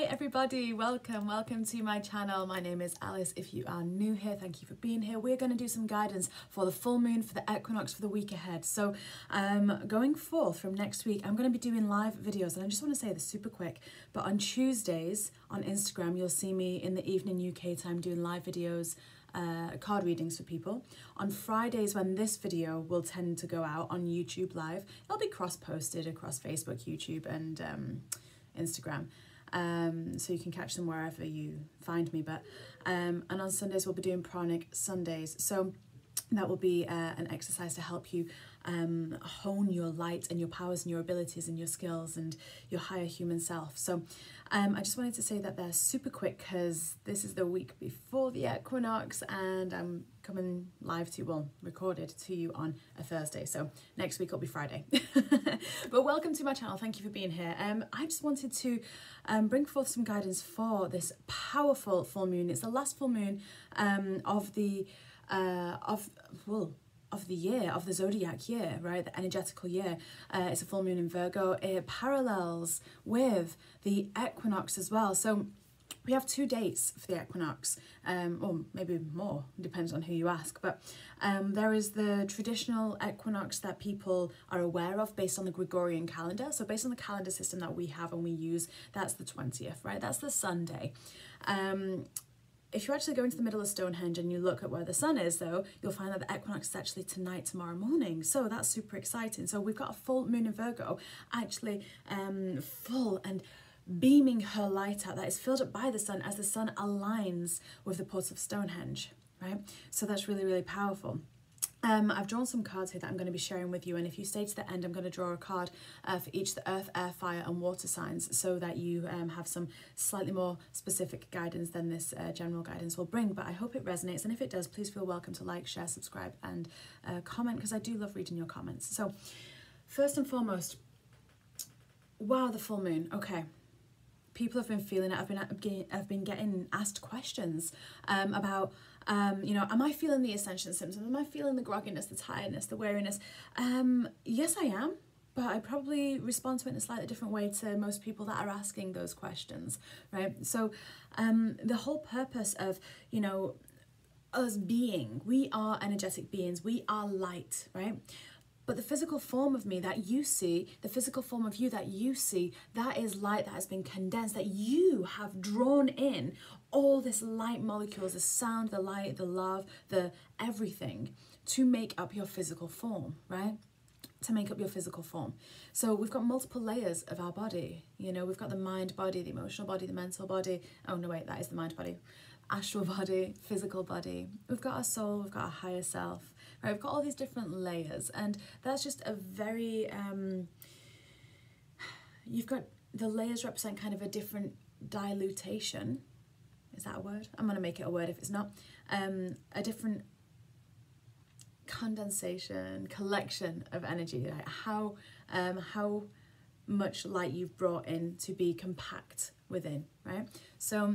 Hi everybody, welcome, welcome to my channel. My name is Alice. If you are new here, thank you for being here. We're going to do some guidance for the full moon, for the equinox, for the week ahead. So um, going forth from next week, I'm going to be doing live videos and I just want to say this super quick, but on Tuesdays on Instagram, you'll see me in the evening UK time doing live videos uh, card readings for people. On Fridays, when this video will tend to go out on YouTube Live, it'll be cross posted across Facebook, YouTube, and um, Instagram um, so you can catch them wherever you find me. But um, and on Sundays we'll be doing pranic Sundays. So that will be uh, an exercise to help you um, hone your light and your powers and your abilities and your skills and your higher human self. So um, I just wanted to say that they're super quick because this is the week before the equinox and I'm coming live to, well, recorded to you on a Thursday. So next week will be Friday. but welcome to my channel. Thank you for being here. Um, I just wanted to um, bring forth some guidance for this powerful full moon. It's the last full moon um, of the, uh, of, well, of the year, of the zodiac year, right? The energetical year. Uh, it's a full moon in Virgo. It parallels with the equinox as well. So we have two dates for the equinox, um, or maybe more, depends on who you ask. But um, there is the traditional equinox that people are aware of based on the Gregorian calendar. So based on the calendar system that we have and we use, that's the 20th, right? That's the Sunday. Um, if you actually go into the middle of Stonehenge and you look at where the sun is though, you'll find that the equinox is actually tonight, tomorrow morning. So that's super exciting. So we've got a full moon in Virgo actually um, full and beaming her light out that is filled up by the sun as the sun aligns with the ports of Stonehenge, right? So that's really, really powerful. Um, I've drawn some cards here that I'm going to be sharing with you and if you stay to the end I'm going to draw a card uh, for each the earth, air, fire and water signs so that you um, have some slightly more specific guidance than this uh, general guidance will bring but I hope it resonates and if it does please feel welcome to like, share, subscribe and uh, comment because I do love reading your comments. So first and foremost, wow the full moon, okay people have been feeling it. I've been I've been getting asked questions um, about um, you know, am I feeling the ascension symptoms? Am I feeling the grogginess, the tiredness, the weariness? Um, yes, I am. But I probably respond to it in a slightly different way to most people that are asking those questions, right? So, um, the whole purpose of, you know, us being, we are energetic beings, we are light, right? But the physical form of me that you see, the physical form of you that you see, that is light that has been condensed, that you have drawn in all this light molecules, the sound, the light, the love, the everything to make up your physical form, right? To make up your physical form. So we've got multiple layers of our body. You know, we've got the mind body, the emotional body, the mental body. Oh, no, wait, that is the mind body. Astral body, physical body. We've got our soul, we've got our higher self, right? We've got all these different layers, and that's just a very, um, you've got the layers represent kind of a different dilutation is that a word? I'm to make it a word if it's not. Um, a different condensation, collection of energy, like how, um, how much light you've brought in to be compact within, right? So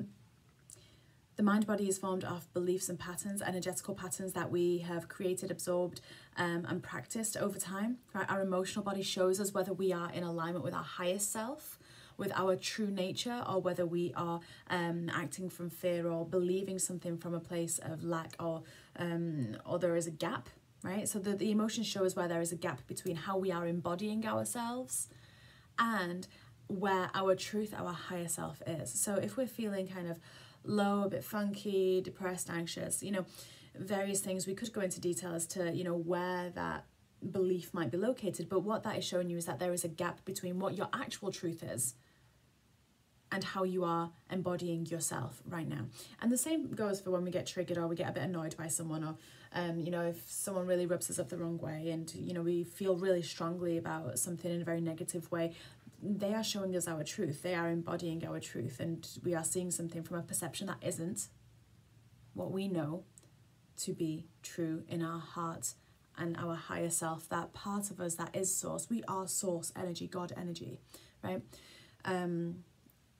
the mind body is formed of beliefs and patterns, energetical patterns that we have created, absorbed, um, and practiced over time. Right? Our emotional body shows us whether we are in alignment with our highest self with our true nature or whether we are um, acting from fear or believing something from a place of lack or um, or there is a gap right? So the, the emotions show us where there is a gap between how we are embodying ourselves and where our truth our higher self is. So if we're feeling kind of low a bit funky depressed anxious you know various things we could go into detail as to you know where that belief might be located but what that is showing you is that there is a gap between what your actual truth is and how you are embodying yourself right now. And the same goes for when we get triggered or we get a bit annoyed by someone or um, you know, if someone really rubs us up the wrong way and, you know, we feel really strongly about something in a very negative way, they are showing us our truth. They are embodying our truth and we are seeing something from a perception that isn't what we know to be true in our hearts and our higher self, that part of us that is source. We are source energy, God energy, right? Um,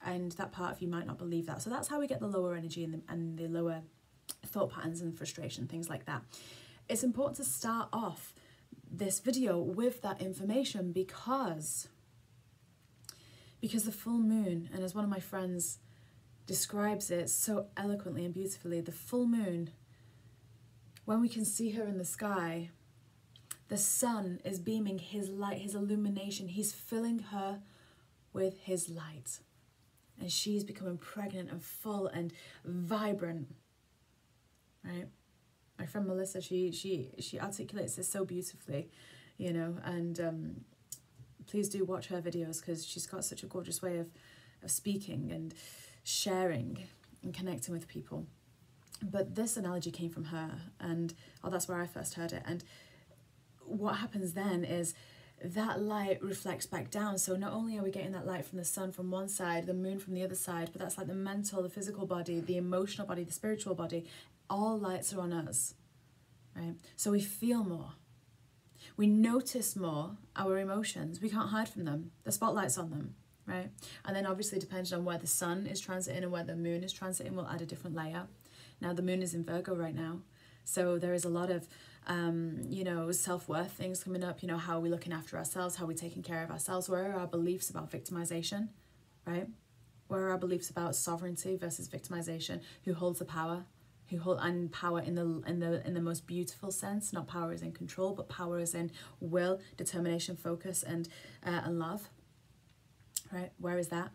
and that part of you might not believe that. So that's how we get the lower energy and the, and the lower thought patterns and frustration, things like that. It's important to start off this video with that information because Because the full moon, and as one of my friends describes it so eloquently and beautifully, the full moon, when we can see her in the sky, the sun is beaming his light, his illumination. He's filling her with his light. And she's becoming pregnant and full and vibrant. Right? My friend Melissa, she she she articulates this so beautifully, you know, and um, please do watch her videos because she's got such a gorgeous way of, of speaking and sharing and connecting with people. But this analogy came from her, and oh, that's where I first heard it. And what happens then is that light reflects back down. So not only are we getting that light from the sun from one side, the moon from the other side, but that's like the mental, the physical body, the emotional body, the spiritual body. All lights are on us, right? So we feel more. We notice more our emotions. We can't hide from them. The spotlight's on them, right? And then obviously depending on where the sun is transiting and where the moon is transiting, we'll add a different layer. Now the moon is in Virgo right now. So there is a lot of um, you know, self worth things coming up, you know, how are we looking after ourselves, how are we taking care of ourselves, where are our beliefs about victimization, right? Where are our beliefs about sovereignty versus victimization? Who holds the power? Who hold and power in the in the in the most beautiful sense, not power is in control, but power is in will, determination, focus, and uh, and love. Right? Where is that?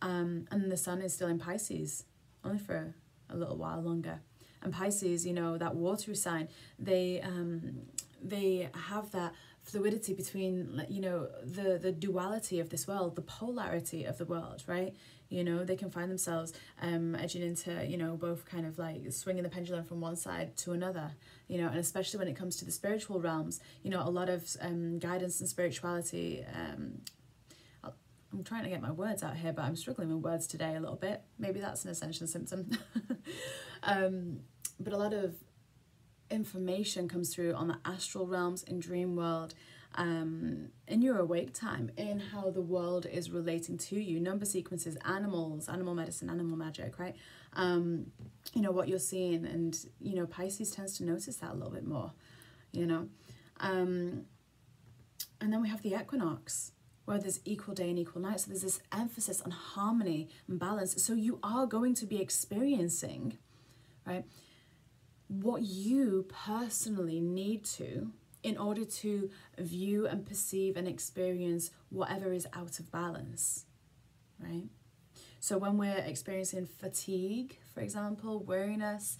Um, and the sun is still in Pisces, only for a little while longer and Pisces, you know, that watery sign, they um, they have that fluidity between you know the the duality of this world the polarity of the world right you know they can find themselves um edging into you know both kind of like swinging the pendulum from one side to another you know and especially when it comes to the spiritual realms you know a lot of um guidance and spirituality um I'm trying to get my words out here, but I'm struggling with words today a little bit. Maybe that's an ascension symptom. um, but a lot of information comes through on the astral realms in dream world um, in your awake time in how the world is relating to you number sequences animals animal medicine animal magic right? Um, you know what you're seeing and you know pisces tends to notice that a little bit more you know? Um, and then we have the equinox where there's equal day and equal night. So there's this emphasis on harmony and balance. So you are going to be experiencing right what you personally need to in order to view and perceive and experience whatever is out of balance, right? So when we're experiencing fatigue, for example, weariness,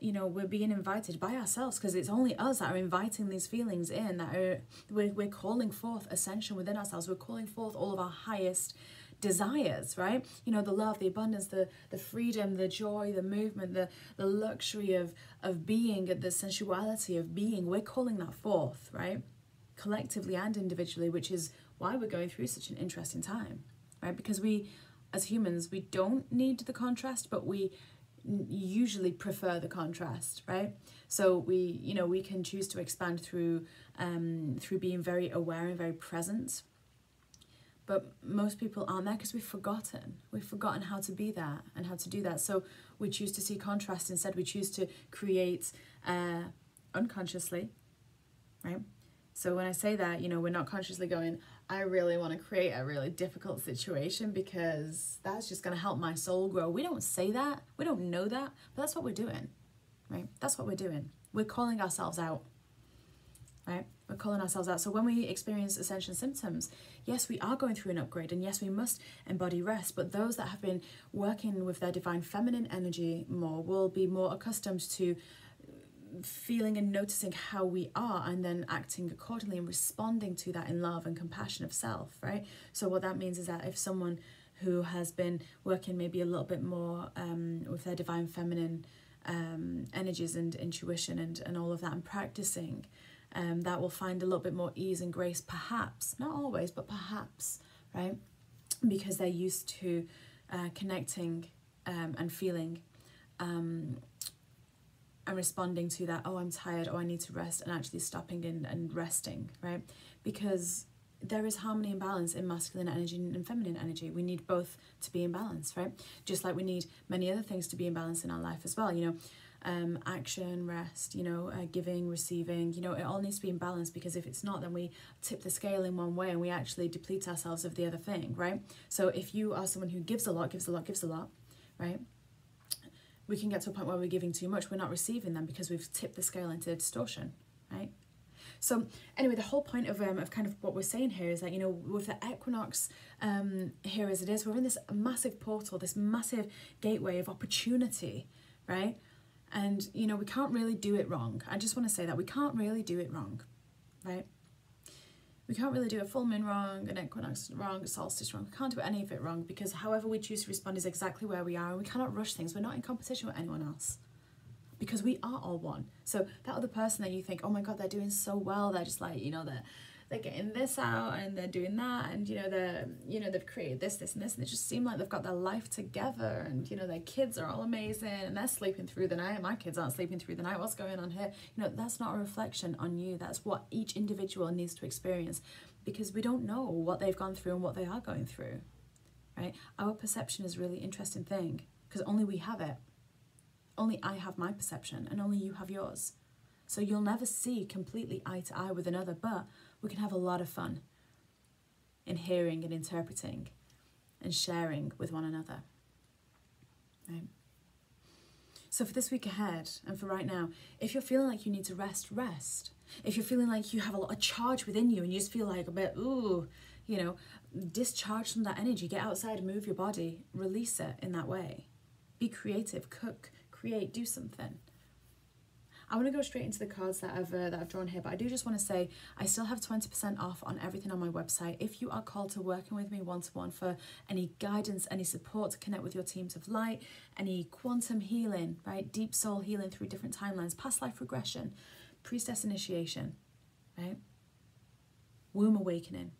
you know, we're being invited by ourselves because it's only us that are inviting these feelings in, that are we're, we're calling forth ascension within ourselves. We're calling forth all of our highest desires, right? You know, the love, the abundance, the the freedom, the joy, the movement, the the luxury of of being, the sensuality of being. We're calling that forth, right? Collectively and individually, which is why we're going through such an interesting time, right? Because we as humans, we don't need the contrast, but we usually prefer the contrast right so we you know we can choose to expand through um through being very aware and very present but most people aren't there because we've forgotten. We've forgotten how to be there and how to do that. So we choose to see contrast instead. We choose to create uh, unconsciously, right? So when I say that, you know, we're not consciously going, I really want to create a really difficult situation because that's just going to help my soul grow. We don't say that. We don't know that, but that's what we're doing, right? That's what we're doing. We're calling ourselves out, right? We're calling ourselves out. So when we experience ascension symptoms, yes, we are going through an upgrade, and yes, we must embody rest. But those that have been working with their divine feminine energy more will be more accustomed to feeling and noticing how we are and then acting accordingly and responding to that in love and compassion of self, right? So, what that means is that if someone who has been working maybe a little bit more um, with their divine feminine um, energies and intuition and, and all of that and practicing um, that will find a little bit more ease and grace, perhaps, not always, but perhaps, right? Because they're used to uh, connecting um, and feeling um, and responding to that, oh, I'm tired, oh, I need to rest, and actually stopping and, and resting, right? Because there is harmony and balance in masculine energy and feminine energy. We need both to be in balance, right? Just like we need many other things to be in balance in our life as well. You know, um, action, rest, you know, uh, giving, receiving, you know, it all needs to be in balance because if it's not, then we tip the scale in one way and we actually deplete ourselves of the other thing, right? So if you are someone who gives a lot, gives a lot, gives a lot, right? We can get to a point where we're giving too much, we're not receiving them because we've tipped the scale into distortion, right? So anyway, the whole point of um, of kind of what we're saying here is that you know with the equinox um, here as it is, we're in this massive portal, this massive gateway of opportunity, right? And you know we can't really do it wrong. I just want to say that we can't really do it wrong, right? We can't really do a full moon wrong, an equinox wrong, a solstice wrong. We can't do any of it wrong because however we choose to respond is exactly where we are, and we cannot rush things. We're not in competition with anyone else because we are all one. So that other person that you think, oh my god, they're doing so well, they're just like, you know, they're they're getting this out and they're doing that and you know they're you know they've created this this and this and it just seem like they've got their life together and you know their kids are all amazing and they're sleeping through the night. My kids aren't sleeping through the night. What's going on here? You know that's not a reflection on you. That's what each individual needs to experience because we don't know what they've gone through and what they are going through right? Our perception is a really interesting thing because only we have it. Only I have my perception and only you have yours. So you'll never see completely eye to eye with another, but we can have a lot of fun in hearing and interpreting and sharing with one another. Right? So for this week ahead and for right now, if you're feeling like you need to rest, rest. If you're feeling like you have a lot of charge within you and you just feel like a bit, ooh, you know, discharge some of that energy, get outside move your body, release it in that way. Be creative, cook, create, do something. I want to go straight into the cards that I've uh, that I've drawn here, but I do just want to say I still have 20% off on everything on my website. If you are called to working with me one-to-one for any guidance, any support to connect with your teams of light, any quantum healing, right? Deep soul healing through different timelines, past life regression, priestess initiation, right? Womb awakening.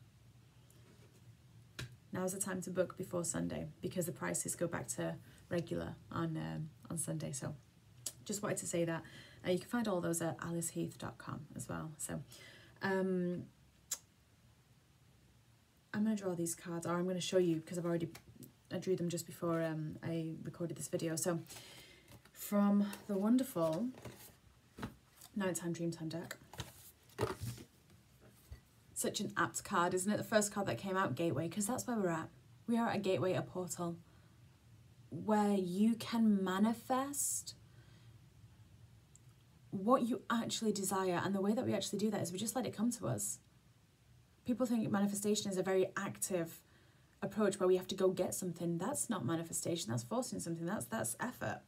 Now's the time to book before Sunday because the prices go back to regular on um, on Sunday. So just wanted to say that. Uh, you can find all those at aliceheath.com as well. So um, I'm going to draw these cards, or I'm going to show you because I've already I drew them just before um, I recorded this video. So from the wonderful Nighttime Dreamtime deck. Such an apt card, isn't it? The first card that came out, Gateway, because that's where we're at. We are at a gateway, a portal where you can manifest what you actually desire. And the way that we actually do that is we just let it come to us. People think manifestation is a very active approach where we have to go get something. That's not manifestation, that's forcing something, that's that's effort.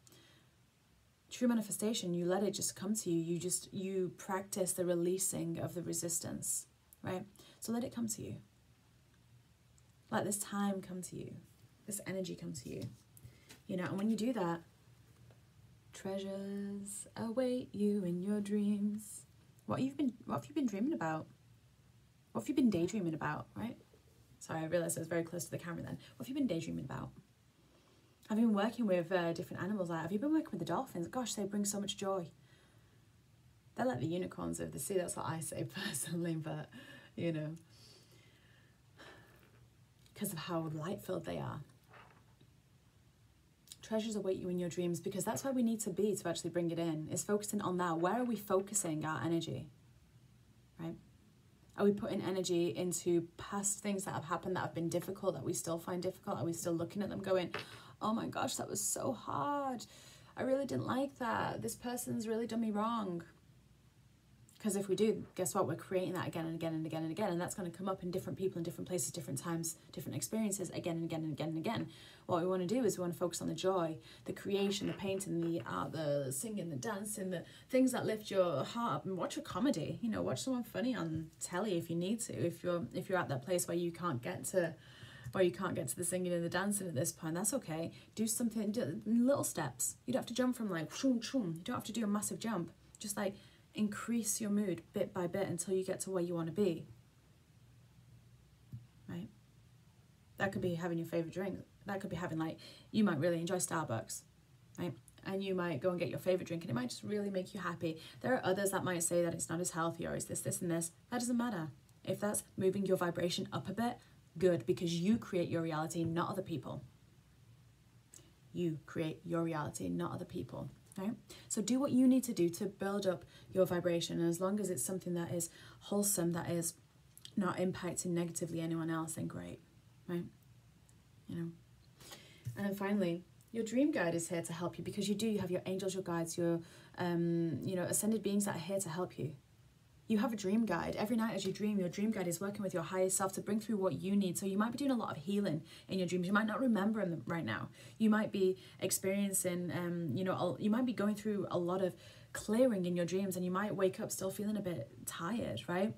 True manifestation, you let it just come to you. You just you practice the releasing of the resistance, right? So let it come to you. Let this time come to you. This energy come to you. You know, and when you do that, treasures await you in your dreams. What you've been what have you been dreaming about? What have you been daydreaming about, right? Sorry, I realised I was very close to the camera then. What have you been daydreaming about? Have you been working with uh, different animals. Like, have you been working with the dolphins? Gosh, they bring so much joy. They're like the unicorns of the sea. That's what I say personally, but you know, because of how light filled they are treasures await you in your dreams because that's where we need to be to actually bring it in is focusing on that. Where are we focusing our energy? Right? Are we putting energy into past things that have happened that have been difficult that we still find difficult? Are we still looking at them going oh my gosh that was so hard. I really didn't like that. This person's really done me wrong because if we do, guess what? We're creating that again and again and again and again, and that's going to come up in different people in different places, different times, different experiences again and again and again and again. What we want to do is we want to focus on the joy, the creation, the painting, the art, the singing, the dancing, the things that lift your heart up. And watch a comedy. You know, watch someone funny on telly if you need to. If you're if you're at that place where you can't get to where you can't get to the singing and the dancing at this point, that's okay. Do something, do little steps. You don't have to jump from like. You don't have to do a massive jump. Just like increase your mood bit by bit until you get to where you want to be. Right? That could be having your favorite drink. That could be having, like, you might really enjoy Starbucks, right? And you might go and get your favorite drink and it might just really make you happy. There are others that might say that it's not as healthy or it's this, this, and this. That doesn't matter. If that's moving your vibration up a bit, good, because you create your reality, not other people. You create your reality, not other people. Right? So do what you need to do to build up your vibration. And as long as it's something that is wholesome, that is not impacting negatively anyone else, then great, right? You know. And then finally, your dream guide is here to help you because you do. You have your angels, your guides, your um, you know, ascended beings that are here to help you. You have a dream guide. Every night as you dream, your dream guide is working with your higher self to bring through what you need. So you might be doing a lot of healing in your dreams. You might not remember them right now. You might be experiencing, um, you know, you might be going through a lot of clearing in your dreams and you might wake up still feeling a bit tired, right?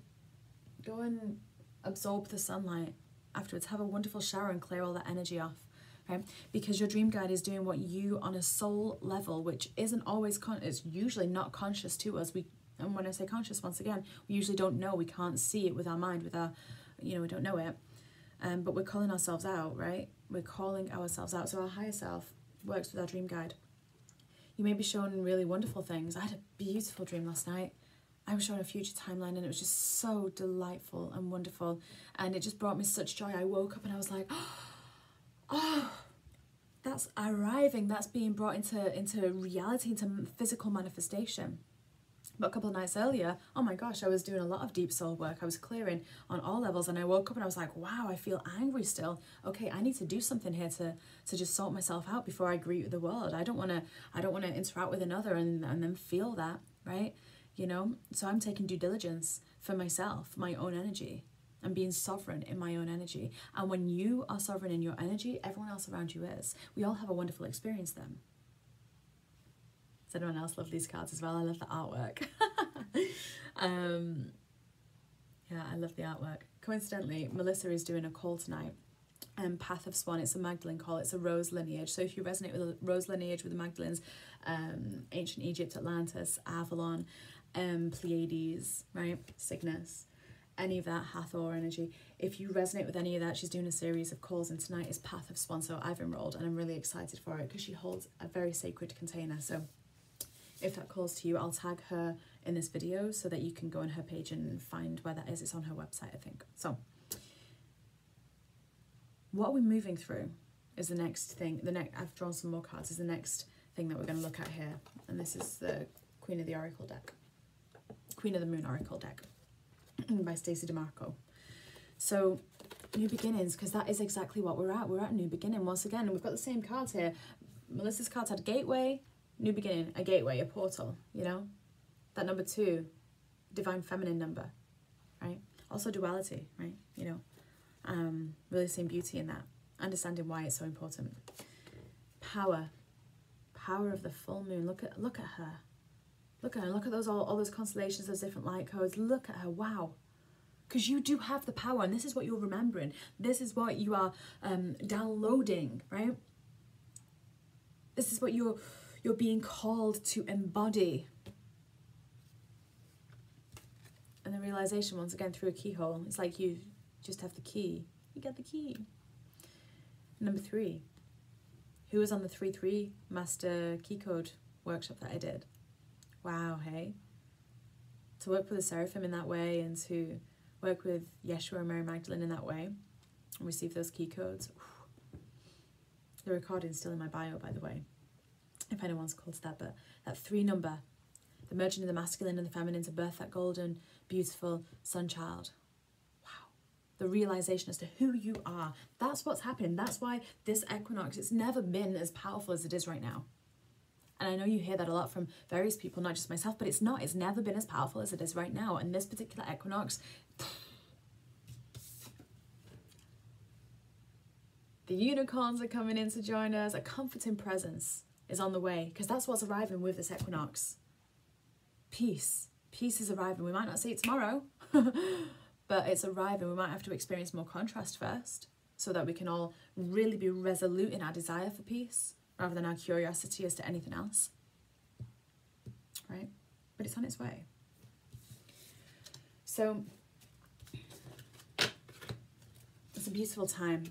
Go and absorb the sunlight afterwards. Have a wonderful shower and clear all that energy off. Right? Because your dream guide is doing what you on a soul level, which isn't always con it's usually not conscious to us. We and when I say conscious, once again, we usually don't know. We can't see it with our mind, with our, you know, we don't know it. Um, but we're calling ourselves out, right? We're calling ourselves out. So our higher self works with our dream guide. You may be shown really wonderful things. I had a beautiful dream last night. I was shown a future timeline and it was just so delightful and wonderful. And it just brought me such joy. I woke up and I was like, oh, that's arriving. That's being brought into, into reality, into physical manifestation. But a couple of nights earlier, oh my gosh, I was doing a lot of deep soul work. I was clearing on all levels and I woke up and I was like, wow, I feel angry still. Okay, I need to do something here to to just sort myself out before I greet the world. I don't wanna I don't wanna interact with another and, and then feel that, right? You know? So I'm taking due diligence for myself, my own energy. and being sovereign in my own energy. And when you are sovereign in your energy, everyone else around you is. We all have a wonderful experience then. Anyone else love these cards as well? I love the artwork. um, yeah, I love the artwork. Coincidentally, Melissa is doing a call tonight. Um, Path of Swan, it's a Magdalene call, it's a rose lineage. So if you resonate with rose lineage with the Magdalens, um, ancient Egypt, Atlantis, Avalon, um, Pleiades, right? Cygnus, any of that Hathor energy. If you resonate with any of that, she's doing a series of calls, and tonight is Path of Swan. So I've enrolled, and I'm really excited for it because she holds a very sacred container. So if that calls to you, I'll tag her in this video so that you can go on her page and find where that is. It's on her website, I think. So, what are we moving through is the next thing. The next I've drawn some more cards. Is the next thing that we're going to look at here, and this is the Queen of the Oracle deck, Queen of the Moon Oracle deck by Stacey DeMarco. So, new beginnings, because that is exactly what we're at. We're at new beginning once again, and we've got the same cards here. Melissa's cards had gateway, new beginning, a gateway, a portal, you know? That number two, divine feminine number, right? Also duality, right? You know, um, really seeing beauty in that, understanding why it's so important. Power, power of the full moon. Look at look at her. Look at her. Look at those all, all those constellations, those different light codes. Look at her. Wow. Because you do have the power, and this is what you're remembering. This is what you are um, downloading, right? This is what you're you're being called to embody. And the realization, once again, through a keyhole, it's like you just have the key. You get the key. Number three, who was on the 3 3 master key code workshop that I did? Wow, hey? To work with the seraphim in that way and to work with Yeshua and Mary Magdalene in that way and receive those key codes. The recording's still in my bio, by the way if anyone's called that, but that three number, the merging of the masculine and the feminine to birth that golden, beautiful sun child. Wow. The realization as to who you are. That's what's happening. That's why this equinox, it's never been as powerful as it is right now. And I know you hear that a lot from various people, not just myself, but it's not. It's never been as powerful as it is right now. And this particular equinox, the unicorns are coming in to join us, a comforting presence is on the way because that's what's arriving with this equinox. Peace. Peace is arriving. We might not see it tomorrow, but it's arriving. We might have to experience more contrast first so that we can all really be resolute in our desire for peace rather than our curiosity as to anything else. Right? But it's on its way. So it's a beautiful time.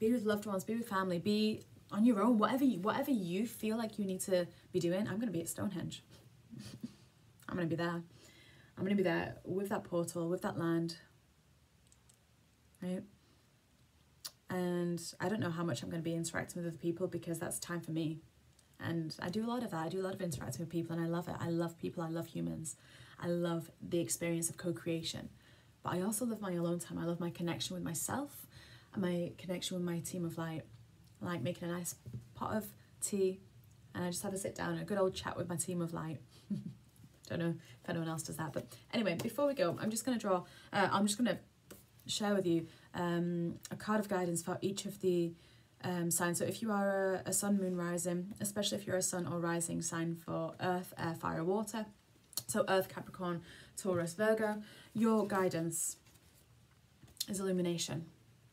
Be with loved ones, be with family, be on your own, whatever you, whatever you feel like you need to be doing, I'm going to be at Stonehenge. I'm going to be there. I'm going to be there with that portal, with that land, right? And I don't know how much I'm going to be interacting with other people because that's time for me. And I do a lot of that. I do a lot of interacting with people and I love it. I love people. I love humans. I love the experience of co creation. But I also love my alone time. I love my connection with myself and my connection with my team of light. Like making a nice pot of tea and I just have a sit down, a good old chat with my team of light. Don't know if anyone else does that. But anyway, before we go, I'm just going to draw, uh, I'm just going to share with you um, a card of guidance for each of the um, signs. So if you are a, a sun, moon, rising, especially if you're a sun or rising sign for earth, air, fire, water. So earth, Capricorn, Taurus, Virgo, your guidance is illumination.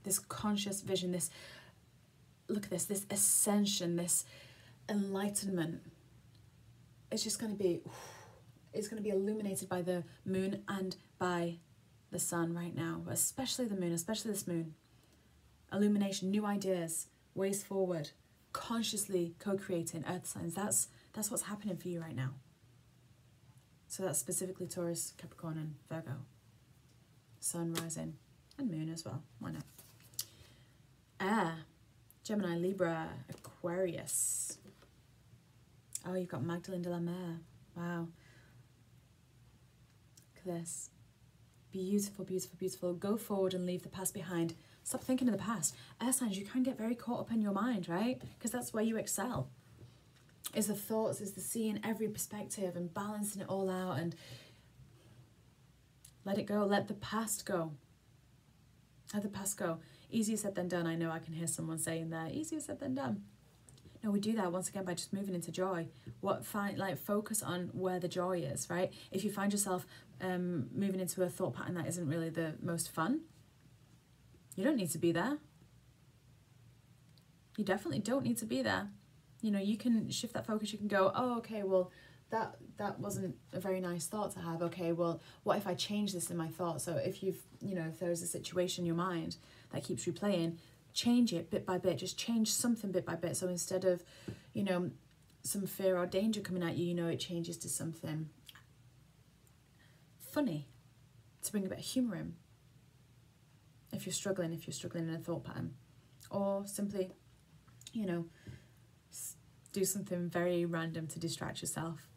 This conscious vision, this, look at this, this ascension, this enlightenment. It's just going to be, it's going to be illuminated by the moon and by the sun right now, especially the moon, especially this moon. Illumination, new ideas, ways forward, consciously co-creating earth signs. That's that's what's happening for you right now. So that's specifically Taurus, Capricorn, and Virgo. Sun rising and moon as well. Why not? Air, Gemini, Libra, Aquarius. Oh, you've got Magdalene de la Mer. Wow. Look at this. Beautiful, beautiful, beautiful. Go forward and leave the past behind. Stop thinking of the past. Air signs, you can get very caught up in your mind, right? Because that's where you excel. Is the thoughts, is the seeing every perspective and balancing it all out and let it go. Let the past go. Let the past go. Easier said than done. I know I can hear someone saying that. Easier said than done. No, we do that once again by just moving into joy. What find like focus on where the joy is, right? If you find yourself um, moving into a thought pattern that isn't really the most fun, you don't need to be there. You definitely don't need to be there. You know, you can shift that focus. You can go, oh, okay, well, that that wasn't a very nice thought to have. Okay, well, what if I change this in my thought? So if you've, you know, if there's a situation in your mind that keeps replaying, change it bit by bit. Just change something bit by bit. So instead of, you know, some fear or danger coming at you, you know, it changes to something funny to bring a bit of humour in. If you're struggling, if you're struggling in a thought pattern, or simply, you know, do something very random to distract yourself.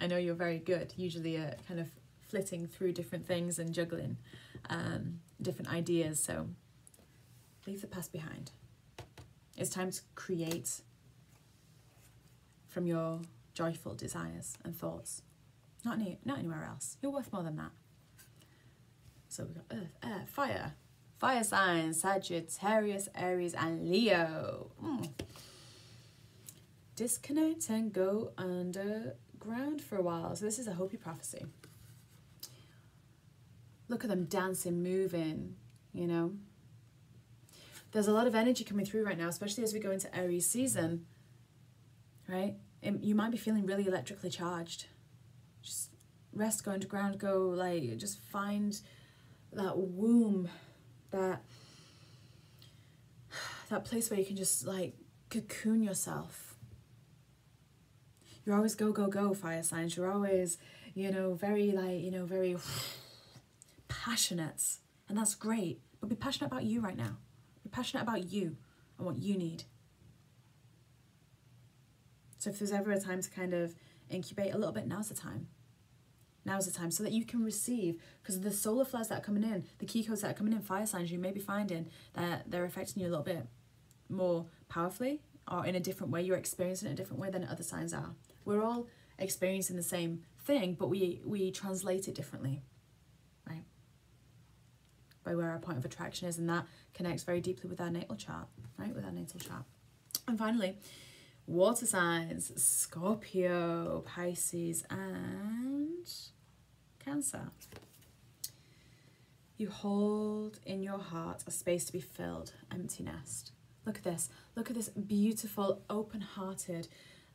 I know you're very good, usually at kind of flitting through different things and juggling um, different ideas. So leave the past behind. It's time to create from your joyful desires and thoughts. Not, any, not anywhere else. You're worth more than that. So we've got Earth, Air, Fire. Fire signs, Sagittarius, Aries, and Leo. Mm. Disconnect and go underground for a while. So this is a Hopi prophecy. Look at them dancing, moving, you know. There's a lot of energy coming through right now, especially as we go into Aries season, right? you might be feeling really electrically charged just rest, go underground, go like just find that womb, that that place where you can just like cocoon yourself. You're always go, go, go, fire signs. You're always, you know, very like, you know, very passionate. And that's great. But be passionate about you right now. Be passionate about you and what you need. So if there's ever a time to kind of incubate a little bit, now's the time now's the time so that you can receive because the solar flares that are coming in the key codes that are coming in fire signs you may be finding that they're affecting you a little bit more powerfully or in a different way you're experiencing it a different way than other signs are we're all experiencing the same thing but we we translate it differently by where our point of attraction is and that connects very deeply with our natal chart right with our natal chart and finally water signs Scorpio, Pisces, and Cancer. You hold in your heart a space to be filled, empty nest. Look at this. Look at this beautiful, open-hearted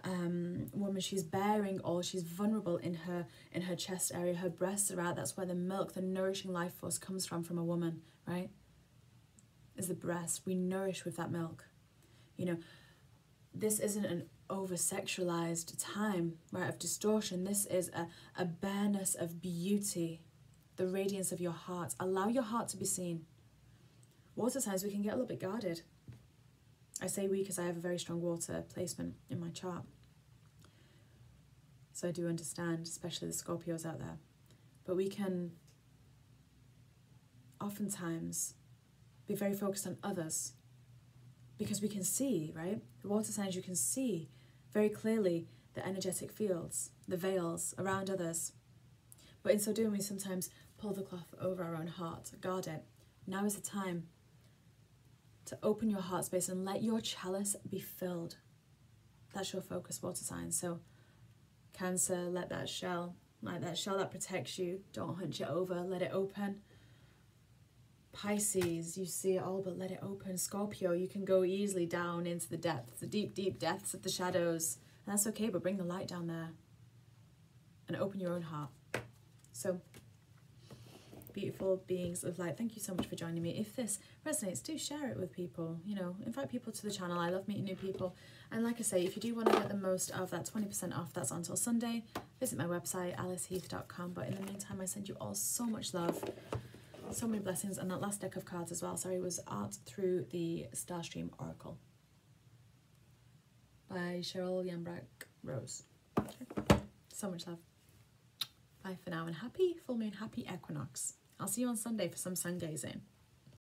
um, woman. She's bearing all. She's vulnerable in her in her chest area. Her breasts are out. That's where the milk, the nourishing life force, comes from from a woman, right? Is the breast. We nourish with that milk. You know, this isn't an over sexualized time, right, of distortion. This is a, a bareness of beauty, the radiance of your heart. Allow your heart to be seen. Water signs, we can get a little bit guarded. I say we because I have a very strong water placement in my chart. So I do understand, especially the Scorpios out there. But we can oftentimes be very focused on others because we can see, right? The water signs, you can see very clearly the energetic fields, the veils around others. But in so doing, we sometimes pull the cloth over our own heart, guard it. Now is the time to open your heart space and let your chalice be filled. That's your focus, water sign. So, Cancer, let that shell, like that shell that protects you, don't hunch it over, let it open. Pisces, you see it all, but let it open. Scorpio, you can go easily down into the depths, the deep, deep depths of the shadows. And that's okay, but bring the light down there and open your own heart. So, beautiful beings of light, thank you so much for joining me. If this resonates, do share it with people. You know, invite people to the channel. I love meeting new people. And like I say, if you do want to get the most of that 20% off, that's until Sunday, visit my website, aliceheath.com. But in the meantime, I send you all so much love, so many blessings. And that last deck of cards as well, sorry, was Art Through the Starstream Oracle by Cheryl Yambrach Rose. So much love. Bye for now and happy full moon, happy equinox. I'll see you on Sunday for some sun gazing.